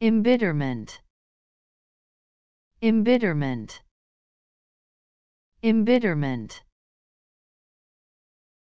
embitterment. Embitterment. Embitterment.